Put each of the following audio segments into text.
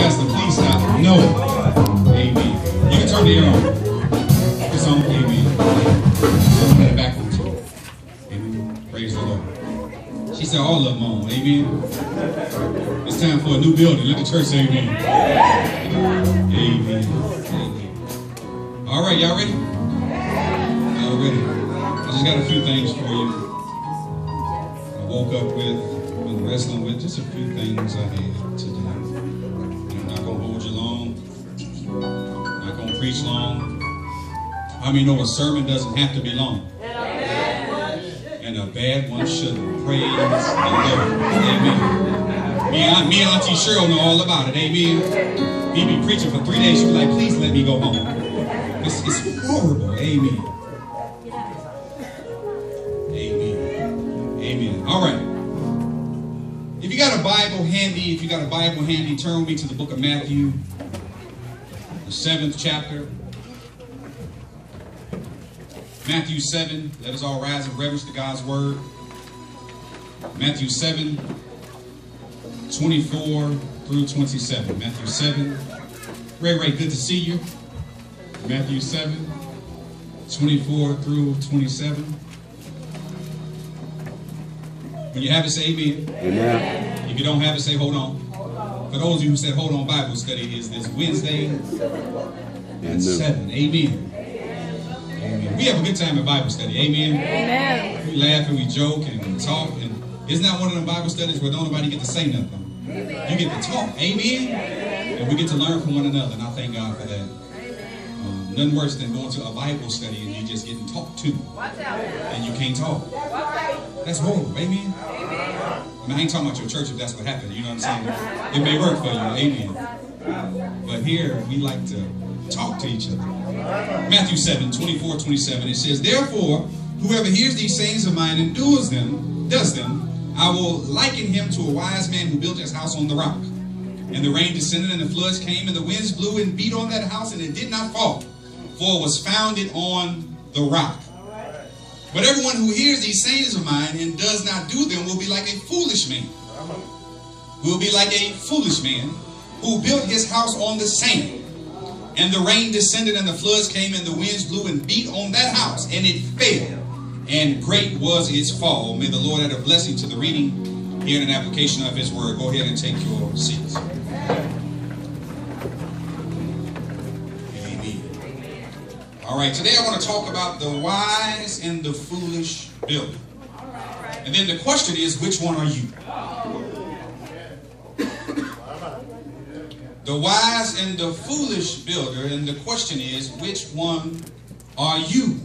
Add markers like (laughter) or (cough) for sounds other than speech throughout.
Pastor, please stop. No. Amen. You can turn the air on. It's on. Amen. Just put it back on too. Amen. Praise the Lord. She said all of them on. Amen. It's time for a new building. Let the church say amen. Amen. Amen. All right, y'all ready? Y'all ready? I just got a few things for you. I woke up with, been wrestling with just a few things I had today. Preach long. I mean, know a sermon doesn't have to be long. And a bad one shouldn't. Praise the Lord. Amen. Me and, me and Auntie Cheryl know all about it. Amen. He be preaching for three days. She was like, please let me go home. It's, it's horrible. Amen. Amen. Amen. All right. If you got a Bible handy, if you got a Bible handy, turn with me to the book of Matthew, the seventh chapter. Matthew 7, let us all rise and reverence to God's word. Matthew 7, 24 through 27. Matthew 7. Ray Ray, good to see you. Matthew 7, 24 through 27. When you have it, say amen. Amen. If you don't have it, say hold on. For those of you who said hold on Bible study is this Wednesday at Amen. 7. Amen. Amen. We have a good time at Bible study. Amen. Amen. We laugh and we joke and we talk. And isn't that one of them Bible studies where don't nobody get to say nothing? You get to talk. Amen. And we get to learn from one another. And I thank God for that. Um, nothing worse than going to a Bible study and you just getting talked to and you can't talk. That's horrible. Amen. I ain't talking about your church if that's what happened. You know what I'm saying? It may work for you. Amen. But here, we like to talk to each other. Matthew 7, 24, 27, it says, Therefore, whoever hears these sayings of mine and does them, does them, I will liken him to a wise man who built his house on the rock. And the rain descended, and the floods came, and the winds blew and beat on that house, and it did not fall, for it was founded on the rock. But everyone who hears these sayings of mine and does not do them will be like a foolish man. Will be like a foolish man who built his house on the sand. And the rain descended, and the floods came, and the winds blew and beat on that house, and it fell. And great was its fall. May the Lord add a blessing to the reading here and an application of his word. Go ahead and take your seats. All right, today I want to talk about the wise and the foolish builder. And then the question is, which one are you? The wise and the foolish builder, and the question is, which one are you?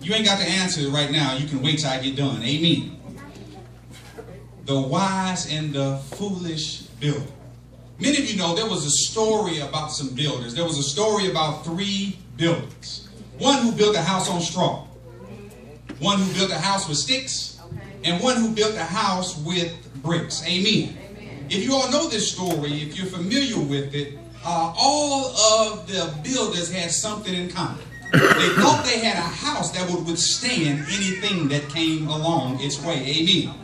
You ain't got the answer right now. You can wait till I get done. Amen. The wise and the foolish builder. Many of you know there was a story about some builders. There was a story about three builders. One who built a house on straw, one who built a house with sticks, and one who built a house with bricks. Amen. If you all know this story, if you're familiar with it, uh, all of the builders had something in common. They thought they had a house that would withstand anything that came along its way. Amen.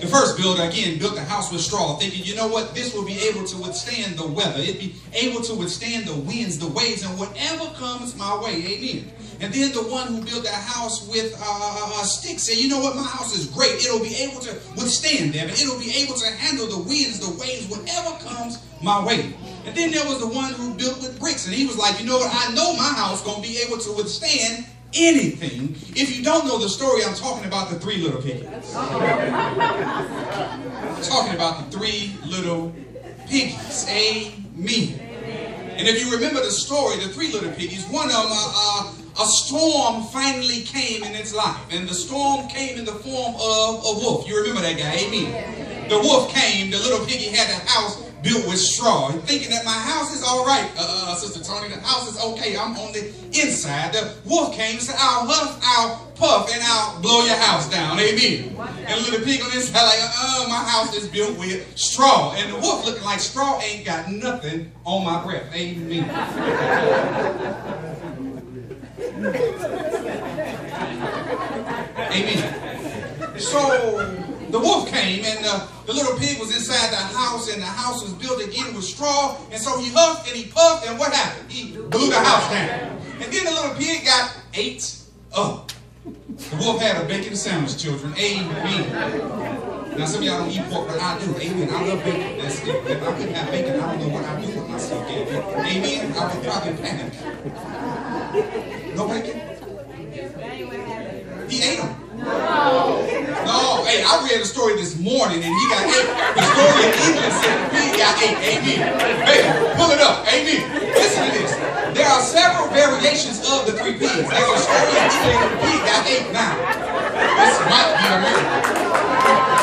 The first builder, again, built a house with straw, thinking, you know what, this will be able to withstand the weather. It'd be able to withstand the winds, the waves, and whatever comes my way. Amen. And then the one who built a house with uh, sticks said, you know what, my house is great. It'll be able to withstand them. It'll be able to handle the winds, the waves, whatever comes my way. And then there was the one who built with bricks. And he was like, you know what, I know my house going to be able to withstand anything. If you don't know the story, I'm talking about the three little piggies. talking about the three little piggies. Amen. And if you remember the story, the three little piggies, one of them, uh, uh, a storm finally came in its life. And the storm came in the form of a wolf. You remember that guy, amen. The wolf came, the little piggy had a house built with straw. and Thinking that my house is all right, uh, uh, Sister Tony, the house is okay. I'm on the inside. The wolf came and said, I'll huff, I'll puff, and I'll blow your house down. Amen. And little pig on the inside like, uh, my house is built with straw. And the wolf looking like straw ain't got nothing on my breath. Amen. (laughs) Amen. So the wolf came and uh, the little pig was inside the house and the house was built again with straw. And so he huffed and he puffed and what happened? He blew the house down. And then the little pig got ate up. The wolf had a bacon sandwich, children. Amen. Now, some of y'all don't eat pork, but I do. Amen. I love bacon. That's it. If I couldn't have bacon, I don't know what I'd do with myself. Amen. I would probably panic. No bacon? He ate them. Read a story this morning and he got ate. The story in England said the pig got ate. Amen. Hey, pull it up. Amen. Listen to this. There are several variations of the three pigs. There's a story in England the pig got ate now. This might be a miracle.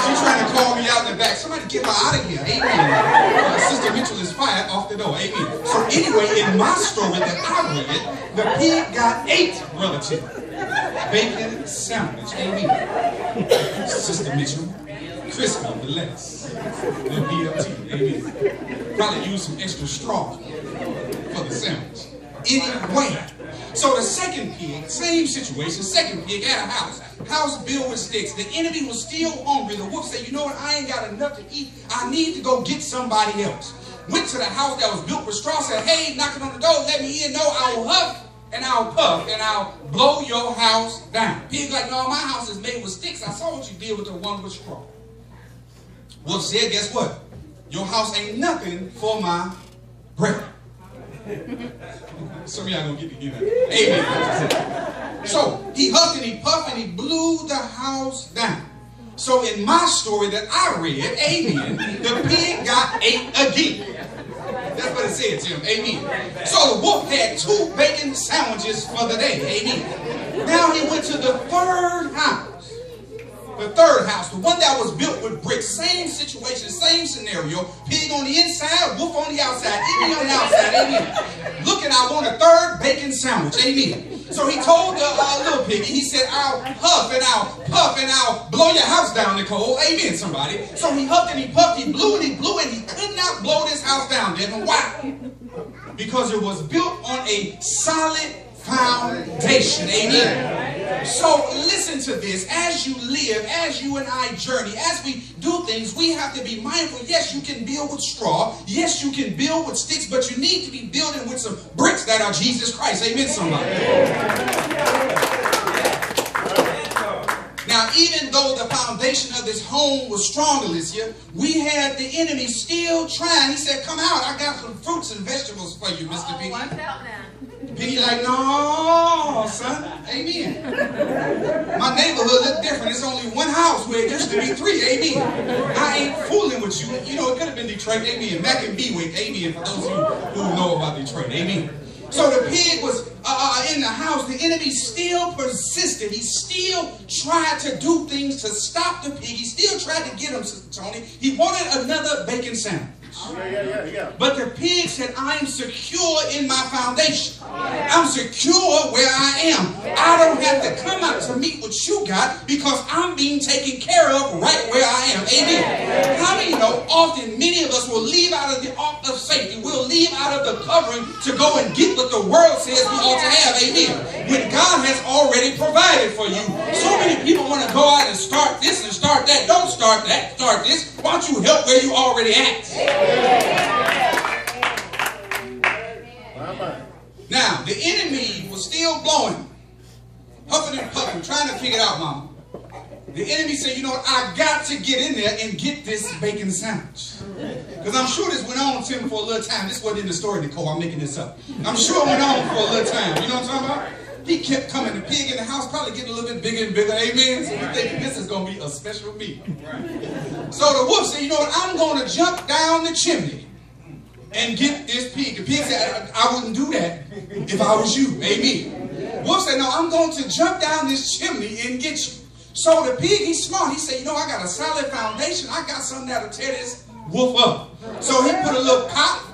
She's trying to call me out in the back. Somebody get her out of here. Amen. Uh, Sister Mitchell is fired off the door. Amen. So anyway, in my story that I read, the pig got eight relatives bacon sandwich. Amen. Sister Mitchell, crispy, the lettuce, the BLT. Amen. Probably use some extra straw for the sandwich. Anyway, so the second pig, same situation, second pig at a house, house built with sticks. The enemy was still hungry. The wolf said, you know what, I ain't got enough to eat. I need to go get somebody else. Went to the house that was built with straw, said, hey, knocking on the door, let me in. No, I will huff and I'll puff and I'll blow your house down. Pig like, no, my house is made with sticks. I saw what you did with the one with straw. Wolf said, guess what? Your house ain't nothing for my bread. (laughs) Some of y'all gonna get to hear that. Amen. So he huffed and he puffed and he blew the house down. So in my story that I read, amen, the pig got ate again. That's what it said to him. Amen. So the wolf had two bacon sandwiches for the day. Amen. Now he went to the third house. The third house, the one that was built with bricks. Same situation, same scenario. Pig on the inside, wolf on the outside. Eat on the outside. Amen. Looking, I want a third bacon sandwich. Amen. So he told the uh, little piggy, he said, I'll huff and I'll puff and I'll blow your house down, Nicole. Amen, somebody. So he huffed and he puffed, he blew and he blew and he could not blow this house down, Devin. Why? Because it was built on a solid foundation. Amen. So listen to this. As you live, as you and I journey, as we do things, we have to be mindful. Yes, you can build with straw. Yes, you can build with sticks, but you need to be building with some bricks that are Jesus Christ. Amen, somebody. Now, even though the foundation of this home was strong, Alicia, we had the enemy still trying. He said, come out. I got some fruits and vegetables for you, Mr. Oh, Piggy. Watch out now. Piggy like, no, son. Amen. My neighborhood look different. It's only one house where it used to be three. Amen. I ain't fooling with you. You know, it could have been Detroit. Amen. Mack and Bewick. Amen. For those of you who know about Detroit. Amen. So the pig was uh, uh, in the house. The enemy still persisted. He still tried to do things to stop the pig. He still tried to get him, Tony. He wanted another bacon sandwich. Yeah, yeah, yeah, yeah. But the pig said, I'm secure in my foundation. I'm secure where I am. I don't have to come out to meet what you got because I'm being taken care of right where I am. Amen. How many know often many of us will leave out of the ark of safety. We'll leave out of the covering to go and get what the world says we ought to have. Amen. When God has already provided for you. So many people want to go out and start this and start that. Don't start that. Start this. Why don't you help where you already at? My. Now, the enemy was still blowing, huffing and puffing, trying to figure it out, mama. The enemy said, you know what, I got to get in there and get this bacon sandwich. Because I'm sure this went on, Tim, for a little time. This wasn't in the story, Nicole. I'm making this up. I'm sure it went on for a little time. You know what I'm talking about? He kept coming. The pig in the house probably getting a little bit bigger and bigger. Amen. So we're thinking this is going to be a special meal. So the wolf said, you know what, I'm going to jump down the chimney and get this pig. The pig said, I wouldn't do that if I was you. Amen. Wolf said, no, I'm going to jump down this chimney and get you. So the pig, he's smart. He said, you know, I got a solid foundation. I got something that'll tear this wolf up. So he put a little pot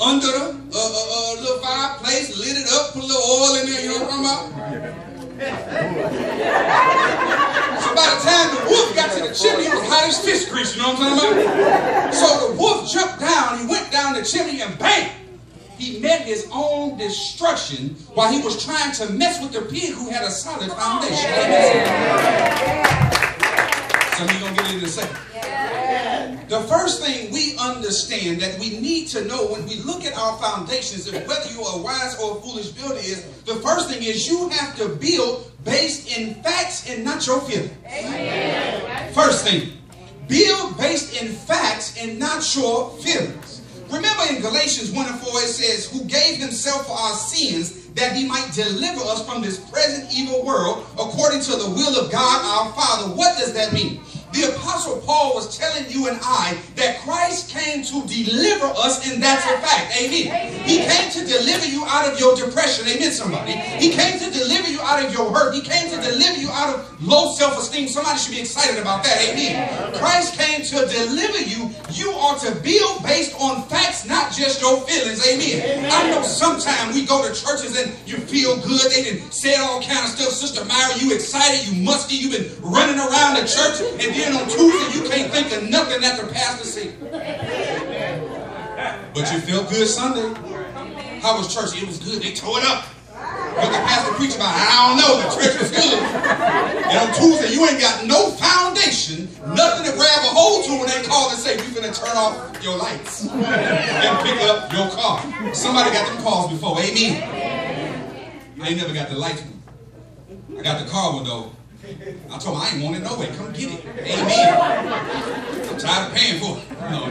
under the uh, uh, uh, little fireplace, lit it up, put a little oil in there, you know what I'm talking about? So by the time the wolf got to the chimney, it was hot as fish grease, you know what I'm talking about? So the wolf jumped down, he went down the chimney and bang! He met his own destruction while he was trying to mess with the pig who had a solid foundation. Amen. Some of you gonna get it in a second. The first thing we understand that we need to know when we look at our foundations, and whether you are a wise or a foolish builder, is the first thing is you have to build based in facts and not your feelings. First thing, build based in facts and not your feelings. Remember in Galatians 1 and 4 it says, Who gave himself for our sins that he might deliver us from this present evil world according to the will of God our Father. What does that mean? The Apostle Paul was telling you and I that Christ came to deliver us, and that's a fact. Amen. He came to deliver you out of your depression. Amen, somebody. He came to deliver you out of your hurt. He came to deliver you out of low self-esteem. Somebody should be excited about that. Amen. Christ came to deliver you. You are to build based on facts, not just your feelings. Amen. I know sometimes we go to churches and you feel good. They didn't say all kind of stuff. Sister Myra, you excited, you musty, you've been running around the church, and then on Tuesday you can't think of nothing the pastor said. But you feel good Sunday. How was church? It was good. They tore it up. What the pastor preached about, I don't know, The church was good. And on Tuesday, you ain't got no foundation, nothing to grab a hold to when they call and say, we finna turn off your lights and pick up your car. Somebody got them calls before, amen. I ain't never got the lights one. I got the car one though. I told him I ain't want it no way. Come get it. Amen. I'm tired of paying for it. No.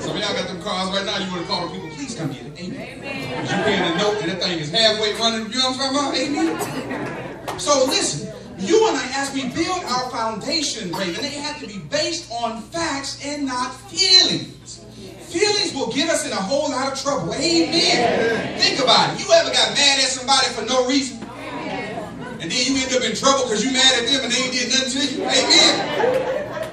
Some of y'all got them cars right now. You want to call the people, please come get it. Amen. Because you paying a note and that thing is halfway running. You know what I'm talking about? Amen. So listen, you and I, as we build our foundation, Raven, they have to be based on facts and not feelings. Feelings will get us in a whole lot of trouble. Amen. Think about it. You ever got mad at somebody for no reason? Then you end up in trouble because you mad at them and they ain't did nothing to you. Amen.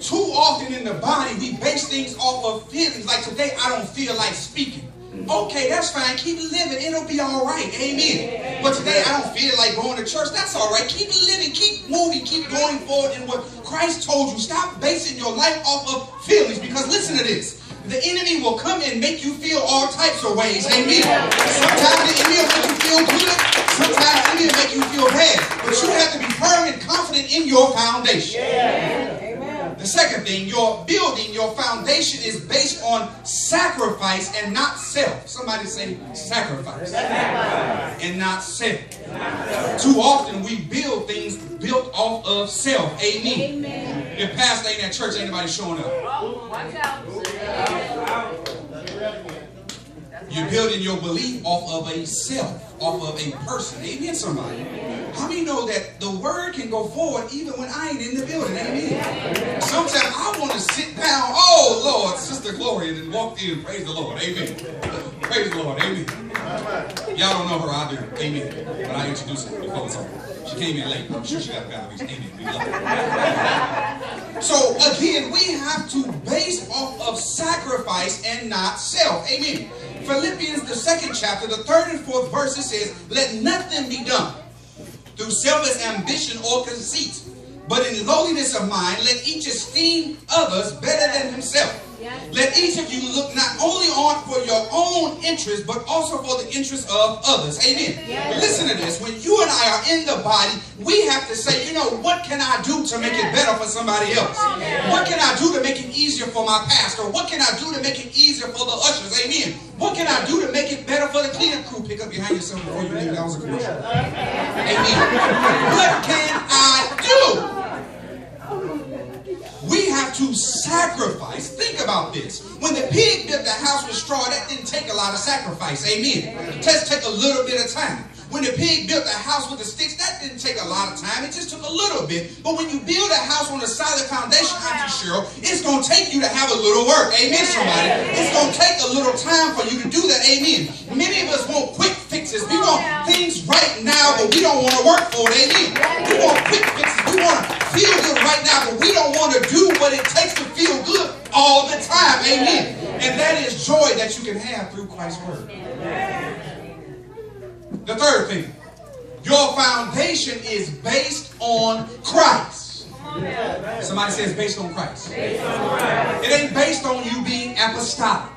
Too often in the body, we base things off of feelings. Like today, I don't feel like speaking. Okay, that's fine. Keep living. It'll be all right. Amen. But today, I don't feel like going to church. That's all right. Keep living. Keep moving. Keep going forward in what Christ told you. Stop basing your life off of feelings. Because listen to this. The enemy will come and make you feel all types of ways. Amen. Sometimes the enemy will make you feel good. Sometimes the enemy will make you feel bad. But you have to be firm and confident in your foundation. The second thing, your building, your foundation is based on sacrifice and not self. Somebody say sacrifice, and not self. Too often we build things built off of self. Amen. If pastor ain't at church, anybody showing up. Watch out. You're building your belief off of a self, off of a person. Amen, somebody. How many know that the word can go forward even when I ain't in the building? Amen. Sometimes I want to sit down. Oh, Lord, Sister Gloria, and walk in. Praise the Lord. Amen. Praise the Lord. Amen. Y'all don't know her. I do. Amen. But I introduced her before it's over. She came in late. I'm sure she got a God reason. Amen. We love her. So again, we have to base off of sacrifice and not self. Amen. Philippians, the second chapter, the third and fourth verse, it says, Let nothing be done through selfish ambition or conceit, but in lowliness of mind, let each esteem others better than himself. Let each of you look not only on for your own interest, but also for the interest of others. Amen. Listen to this. When you and I are in the body, we have to say, you know, what can I do to make it better for somebody else? What can I do to make it easier for my pastor? What can I do to make it easier for the ushers? Amen. What can I do to make it better for the cleanup crew? Pick up behind yourself before you leave. That was a commercial. Amen. (laughs) What can I do? We have to sacrifice. Think about this. When the pig built the house with straw, that didn't take a lot of sacrifice. Amen. It just take a little bit of time. When the pig built the house with the sticks, that didn't take a lot of time. It just took a little bit. But when you build a house on a solid foundation, Auntie Cheryl, it's going to take you to have a little work. Amen, somebody. It's going to take a little time for you to do that. Amen. Many of us want quick fixes. We want things right now, but we don't want to work for it. Amen. We want quick fixes. We want to feel good right now, but we don't want to do what it takes to feel good all the time. Amen. And that is joy that you can have through Christ's word. The third thing, your foundation is based on Christ. Somebody says based on Christ. It ain't based on you being apostolic.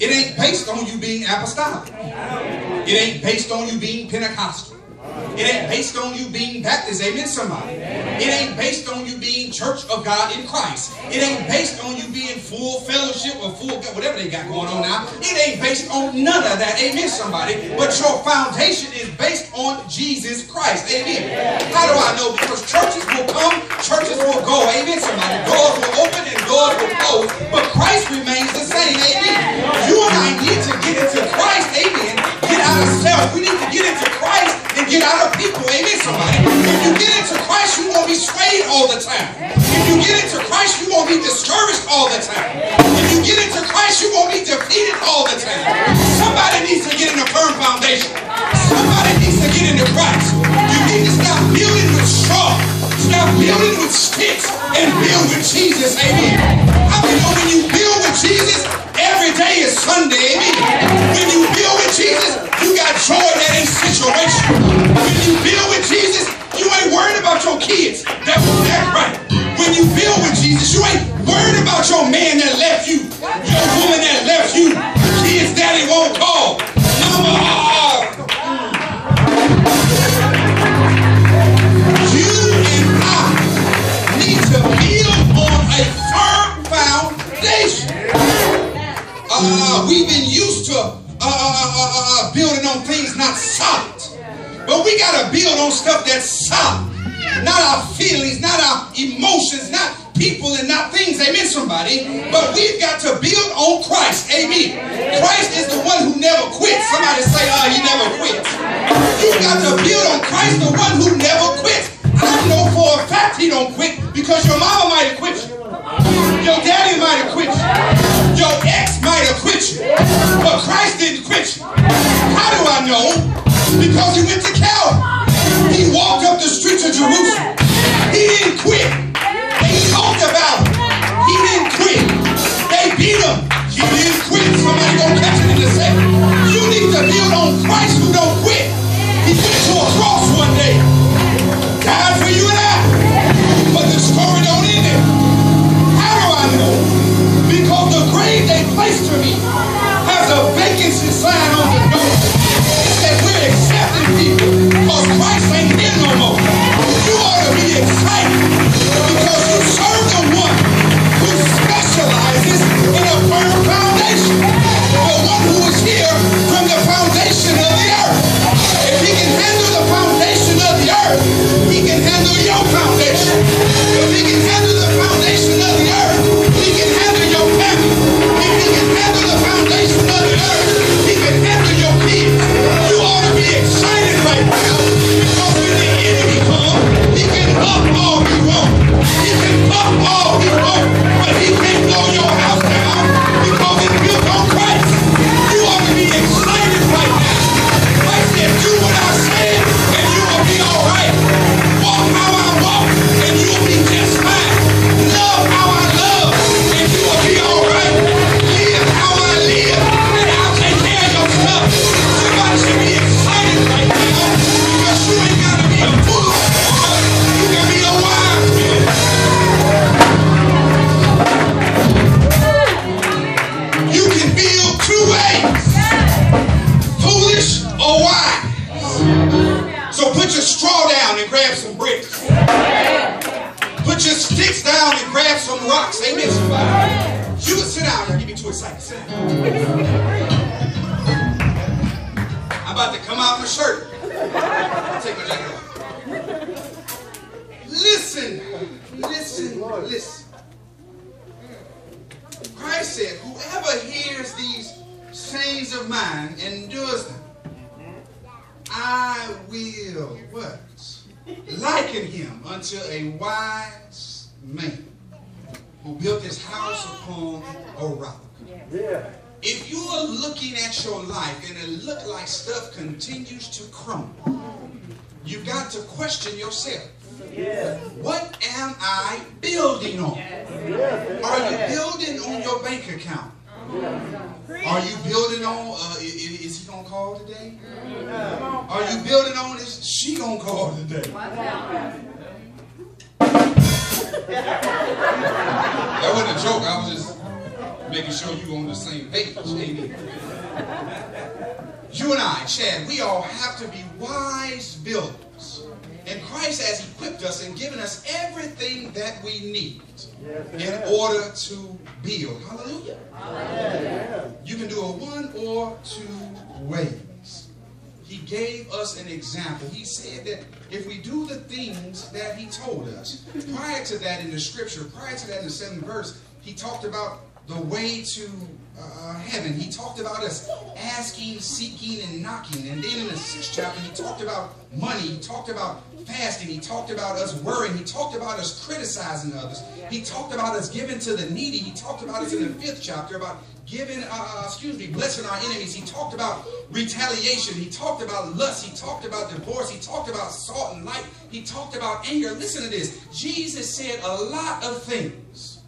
It ain't based on you being apostolic. It ain't based on you being Pentecostal. It ain't based on you being Baptist. Amen, somebody. It ain't based on you being Church of God in Christ. It ain't based on you being full fellowship or full, whatever they got going on now. It ain't based on none of that. Amen, somebody. But your foundation is based on Jesus Christ. Amen. How do I know? Because churches will come, churches will go. Amen, somebody. Doors will open and doors will close. But Christ remains the same. Amen. You and I need to get into Christ. Amen. Get out of self. We need out of people. Amen, somebody. If you get into Christ, you won't be swayed all the time. If you get into Christ, you won't be discouraged all the time. If you get into Christ, you won't be defeated all the time. Somebody needs to get in a firm foundation. Somebody needs to get into Christ. You need to stop building with straw. Stop building with sticks and build with Jesus. Amen. Worried about your man that left you, your woman that left you, kids daddy won't call. Mama, uh, you and I need to build on a firm foundation. Uh, we've been used to uh, uh, uh, uh, building on things not solid. But we got to build on stuff that's solid. Not our feelings, not our emotions, not people and not things. Amen, somebody. But we've got to build on Christ. Amen. Christ is the one who never quits. Somebody say, oh, he never quits. You've got to build on Christ, the one who never quits. I know for a fact he don't quit because your mama might have quit you. Your daddy might have quit you. Your ex might have quit you. But Christ didn't quit you. How do I know? Because he went to Calvary. He walked up the streets of Jerusalem. Of mine and does them, I will what? Liken him unto a wise man who built his house upon a rock. Yeah. If you are looking at your life and it look like stuff continues to crumble, you got to question yourself. Yeah. What am I building on? Are you building on your bank account? Are you building on, uh, is he going to call today? Are you building on, is she going to call today? That wasn't a joke, I was just, Making sure you on the same page. Amen. You and I, Chad, we all have to be wise builders. And Christ has equipped us and given us everything that we need in order to build. Hallelujah. You can do it one or two ways. He gave us an example. He said that if we do the things that he told us, prior to that in the scripture, prior to that in the seventh verse, he talked about the way to uh, heaven. He talked about us asking, seeking, and knocking. And then in the sixth chapter, he talked about money. He talked about fasting. He talked about us worrying. He talked about us criticizing others. He talked about us giving to the needy. He talked about us in the fifth chapter about giving, uh, uh, excuse me, blessing our enemies. He talked about retaliation. He talked about lust. He talked about divorce. He talked about salt and light. He talked about anger. Listen to this. Jesus said a lot of things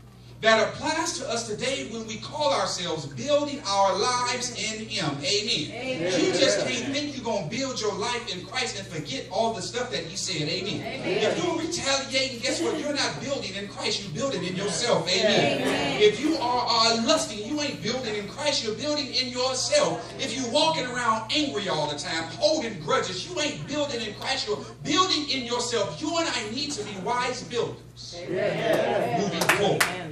that applies to us today when we call ourselves building our lives in Him. Amen. Amen. You just can't think you're going to build your life in Christ and forget all the stuff that He said. Amen. Amen. If you're retaliating, guess what? You're not building in Christ, you're building in yourself. Amen. Amen. If you are, are lusting, you ain't building in Christ, you're building in yourself. If you're walking around angry all the time, holding grudges, you ain't building in Christ, you're building in yourself. You and I need to be wise builders. Amen. Moving forward.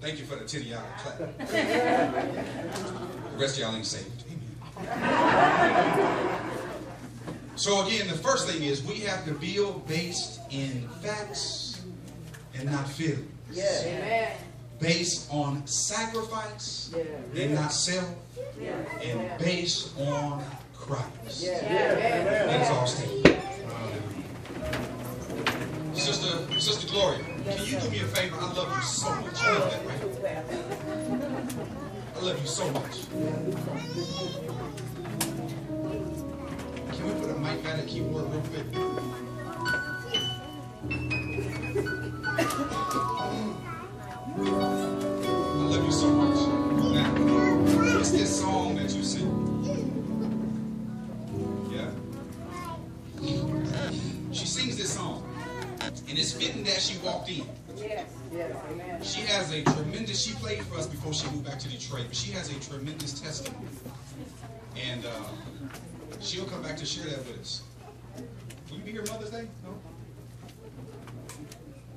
Thank you for the titty y'all clap. the rest of y'all ain't saved. So again, the first thing is we have to build based in facts and not feelings. Yeah. Based on sacrifice and not self. And based on Christ. That's all stated. Sister, Sister Gloria, can you do me a favor? I love you so much. You love that, right? I love you so much. Can we put a mic by the keyboard real quick? That she walked in. Yes, yes, amen. She has a tremendous, she played for us before she moved back to Detroit, but she has a tremendous testimony. And uh, she'll come back to share that with us. Will you be here Mother's Day? No?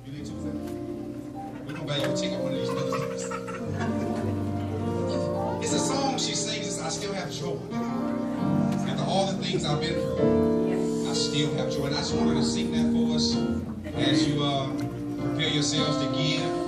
You need Tuesday? We're going to buy you a ticket one of these Mother's Days. It's a song she sings, I Still Have Joy. After all the things I've been through, I still have joy. And I just wanted to sing that for us as you uh, prepare yourselves to give.